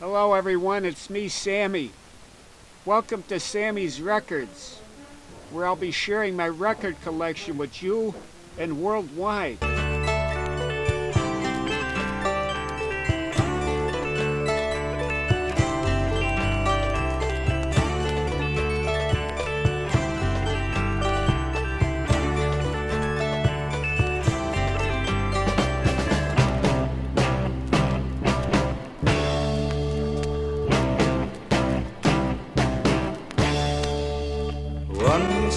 Hello everyone, it's me Sammy. Welcome to Sammy's Records, where I'll be sharing my record collection with you and worldwide.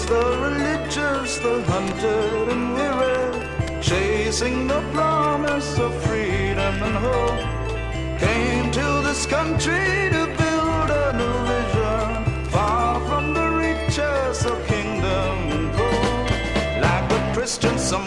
The religious, the hunted and weary, chasing the promise of freedom and hope. Came to this country to build a new vision, far from the riches of kingdom and gold. Like the Christian, some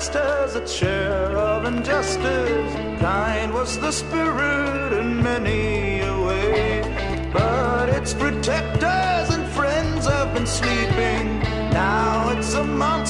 dressed as a chair of injustice. Kind was the spirit in many a way. But its protectors and friends have been sleeping. Now it's a monster.